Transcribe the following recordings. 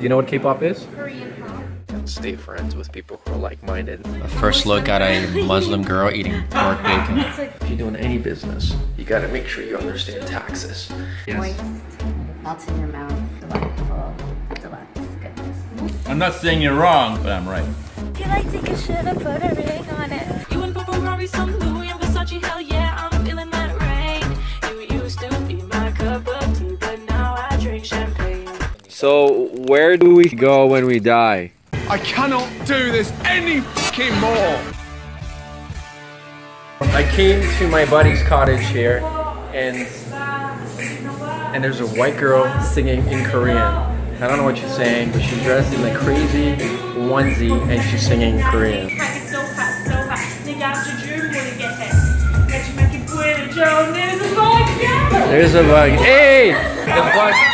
Do you know what K-pop is? Korean pop. Stay friends with people who are like-minded. A first look at a Muslim girl eating pork bacon. If you're doing any business, you gotta make sure you understand taxes. Moist. Melts in your mouth. Delightful. Deluxe. Goodness. I'm not saying you're wrong, but I'm right. Can I take a shit and put everything on it? You and Ferrari, some Louis and Versace, hell yeah, I'm feeling that rain. You used to be my cup of tea, but now I drink champagne. So, where do we go when we die? I cannot do this any fucking more. I came to my buddy's cottage here, and and there's a white girl singing in Korean. I don't know what she's saying, but she's dressed in a crazy onesie and she's singing in Korean. There's a bug. Hey! The bug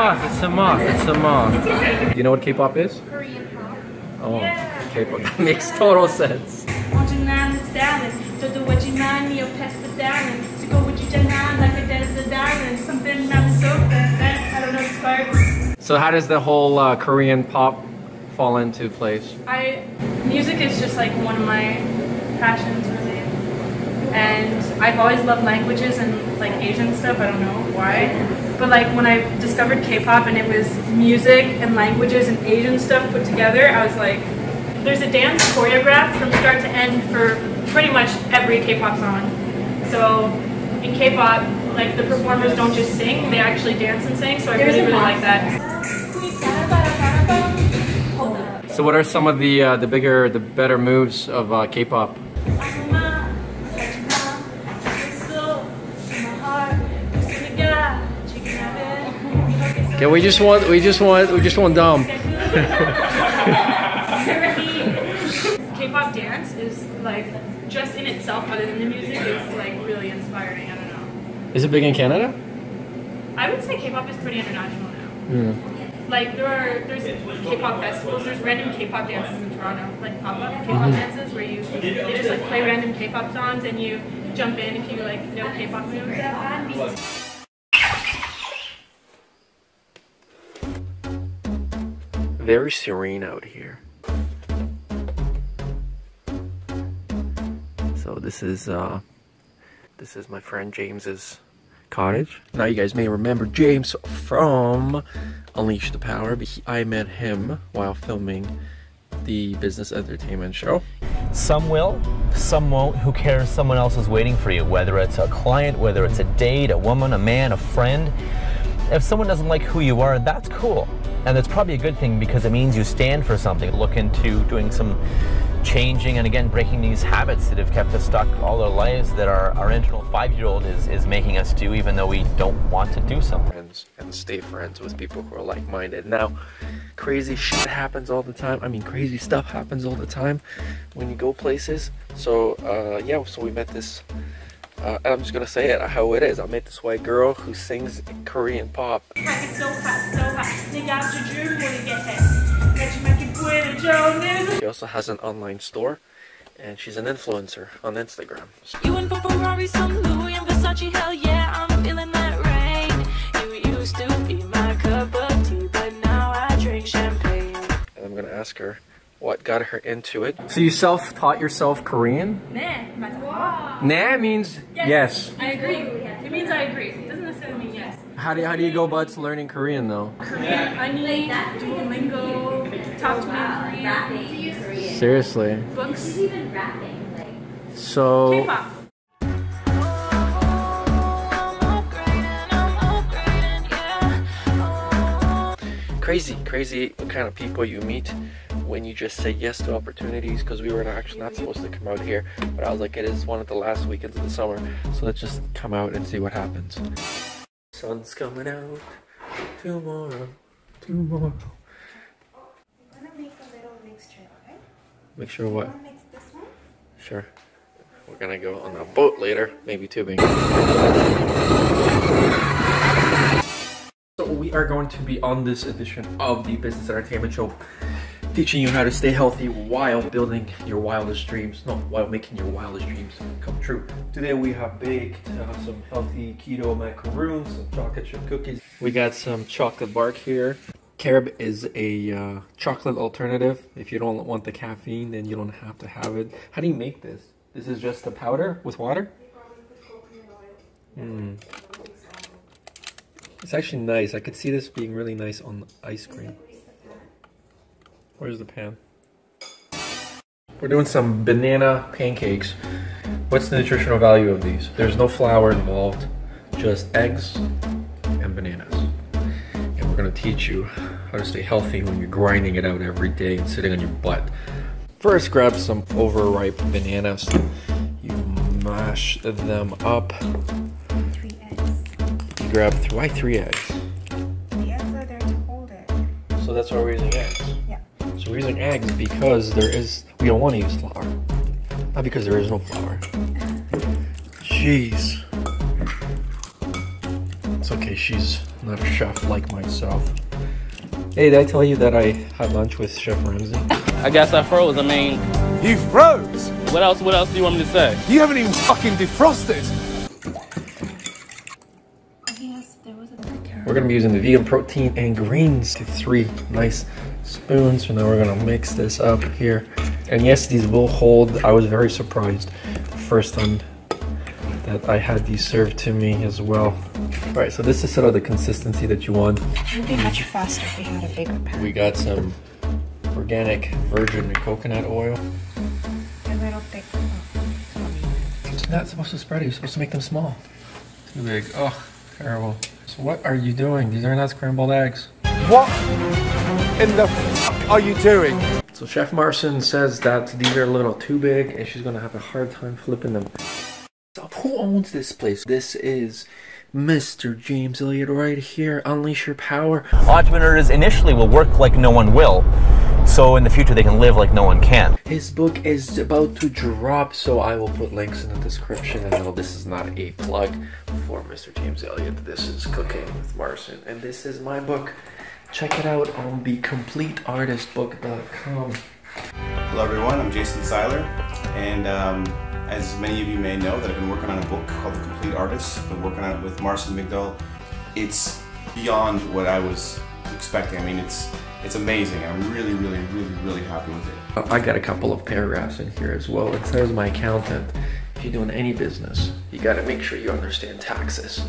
moth. It's a moth. It's a moth. Do you know what K-pop is? Korean pop. Oh, yeah. K-pop. That makes total sense. So how does the whole uh, Korean pop fall into place? I music is just like one of my passions really, and I've always loved languages and like Asian stuff. I don't know why but like when I discovered K-pop and it was music and languages and Asian stuff put together I was like there's a dance choreographed from start to end for pretty much every K-pop song. So in K-pop like the performers don't just sing they actually dance and sing so I really really like that. So what are some of the uh, the bigger, the better moves of uh, K-pop? Okay, we just want, we just want, we just want dumb. K-pop dance is like just in itself, other than the music, is like really inspiring. I don't know. Is it big in Canada? I would say K-pop is pretty international now. Like there are there's K-pop festivals. There's random K-pop dances in Toronto, like pop-up K-pop mm-hmm. dances where you they just like play random K-pop songs and you jump in if you like know K-pop moves. Very serene out here. So this is uh, this is my friend James's cottage. Now you guys may remember James from Unleash the Power. But he, I met him while filming the business entertainment show. Some will, some won't. Who cares? Someone else is waiting for you, whether it's a client, whether it's a date, a woman, a man, a friend. If someone doesn't like who you are, that's cool. And that's probably a good thing because it means you stand for something, look into doing some changing and again breaking these habits that have kept us stuck all our lives that our, our internal five-year-old is, is making us do even though we don't want to do something. friends and stay friends with people who are like-minded. Now, crazy shit happens all the time. I mean, crazy stuff happens all the time when you go places. So, uh, yeah, so we met this, uh, I'm just gonna say it how it is. I met this white girl who sings Korean pop. She also has an online store and she's an influencer on Instagram. You in for Ferrari, some Louis and Versace, hell yeah, I'm feeling that rain. You used to be my cup of tea, but now I drink champagne. And I'm gonna ask her what got her into it. So you self-taught yourself Korean? 네, 맞아. Nah means yes. I agree. It means I agree. It doesn't necessarily mean yes. How do, how do you go about learning Korean though? Korean, Ani, Duolingo, talk to me in Korean, Seriously. books, So K-pop. I'm upgrading, I'm upgrading, yeah. crazy, crazy kind of people you meet when you just say yes to opportunities because we were actually not supposed to come out here but I was like it is one of the last weekends of the summer so let's just come out and see what happens. Sun's coming out tomorrow. Tomorrow. I'm gonna make a little mixture, okay? make sure what? Mix this one. sure. We're gonna go on a boat later maybe tubing So we are going to be on this edition of the Business Entertainment Show, teaching you how to stay healthy while building your wildest dreams, no, while making your wildest dreams come true. Today we have baked uh, some healthy keto macaroons, some chocolate chip cookies. We got some chocolate bark here, Carob is a uh, chocolate alternative. If you don't want the caffeine, then you don't have to have it. How do you make this? This is just a powder with water? Mm. It's actually nice. I could see this being really nice on ice cream. Where's the pan? We're doing some banana pancakes. What's the nutritional value of these? There's no flour involved, just eggs and bananas. And we're gonna teach you how to stay healthy when you're grinding it out every day and sitting on your butt. First, grab some overripe bananas. You mash them up. Three eggs. You grab th- why three eggs? The eggs are there to hold it. So that's why we're using eggs. Yeah. So we're using eggs because there is we don't want to use flour. Not because there is no flour. Jeez. It's okay, she's not a chef like myself. Hey, did I tell you that I had lunch with Chef Ramsay? I guess I froze. I mean, You froze? what else? What else do you want me to say? You haven't even fucking defrosted. Yes, there was a We're gonna be using the vegan protein and greens. Get three nice spoons. So now we're gonna mix this up here. And yes, these will hold. I was very surprised the first time that I had these served to me as well. All right, so this is sort of the consistency that you want. It would be much faster if we had a bigger pan. We got some organic virgin coconut oil. A little thick. It's not supposed to spread it. You're supposed to make them small. Too big. Oh, terrible. So what are you doing? These are not scrambled eggs. What in the fuck are you doing? So Chef Marson says that these are a little too big and she's gonna have a hard time flipping them. So who owns this place? This is Mr. James Elliott right here. Unleash your power. Entrepreneurs initially will work like no one will, so in the future they can live like no one can. His book is about to drop, so I will put links in the description. And no, this is not a plug for Mr. James Elliott. This is Cooking with Marson, and this is my book. Check it out on thecompleteartistbook.com. Hello everyone, I'm Jason Seiler, and um, as many of you may know, that I've been working on a book called The Complete Artist. I've been working on it with Marcin McDowell. It's beyond what I was expecting. I mean, it's it's amazing. I'm really, really, really, really happy with it. I got a couple of paragraphs in here as well. It says my accountant, if you're doing any business, you got to make sure you understand taxes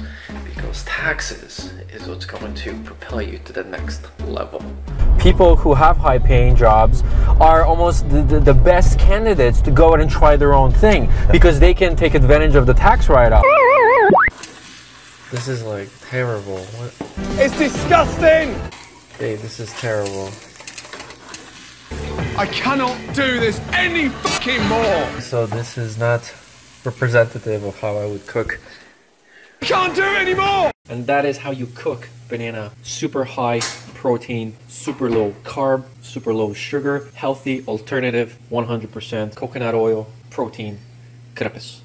because taxes is what's going to propel you to the next level. People who have high paying jobs are almost the, the, the best candidates to go out and try their own thing because they can take advantage of the tax write off. This is like terrible. What? It's disgusting. Hey, this is terrible. I cannot do this any fucking more. So this is not representative of how I would cook. I can't do it anymore. And that is how you cook banana. Super high protein, super low carb, super low sugar, healthy alternative, 100% coconut oil, protein, crepes.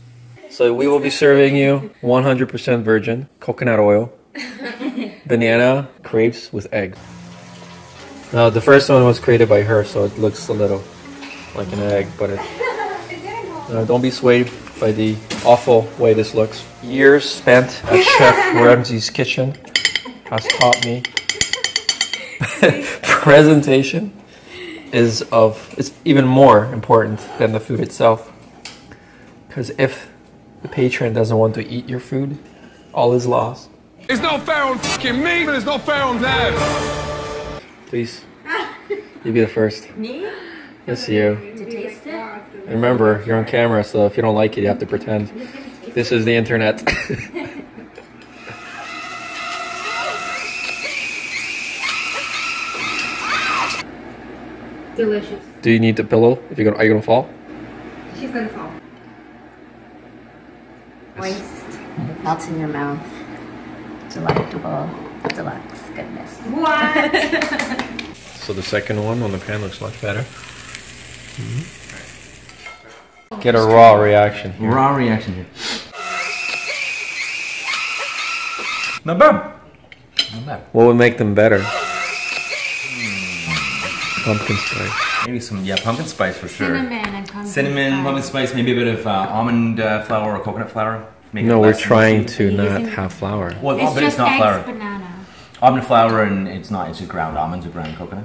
So we will be serving you 100% virgin coconut oil, banana crepes with egg. Now the first one was created by her, so it looks a little like an egg, but it. Uh, don't be swayed by the awful way this looks. Years spent at Chef Ramsay's kitchen has taught me presentation is of it's even more important than the food itself. Because if the patron doesn't want to eat your food, all is lost. It's not fair on fucking me, but it's not fair on them. Please, you be the first. Me? Yes, you. To taste it? And remember, you're on camera, so if you don't like it, you have to pretend. This is the internet. Delicious. Do you need the pillow? If you're gonna, are you gonna fall? She's gonna fall. Moist. Melts in your mouth. Delectable. Deluxe goodness. What? So the second one on the pan looks much better. Get a raw reaction here. Raw reaction here. Not bad. Not bad. What would make them better? Pumpkin spice. Maybe some, yeah, pumpkin spice for sure. Cinnamon and pumpkin Cinnamon, spice. pumpkin spice, maybe a bit of uh, almond uh, flour or coconut flour. Make No, we're trying to not have flour. Well, It's but just it's not eggs, flour. Banana. Almond flour and it's not, it's just ground almonds or ground coconut.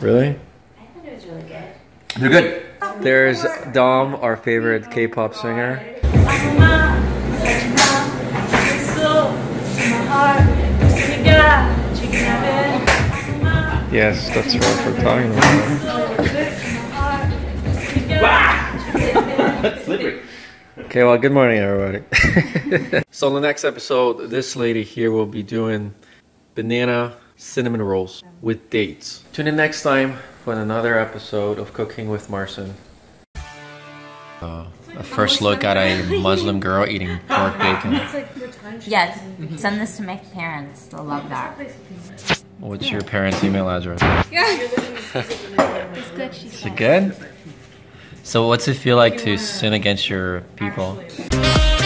Really? I thought it was really good. They're good. There's Dom, our favorite K-pop singer. Yes, that's what we're talking about. Slippery. Okay, well, good morning, everybody. so, in the next episode, this lady here will be doing banana cinnamon rolls with dates. Tune in next time for another episode of Cooking with Marcin. Uh, a first look at a Muslim girl eating pork bacon. Yes, send this to my parents. They'll love that. What's your parents' email address? It's good. She Is it good? So, what's it feel like to sin against your people? said.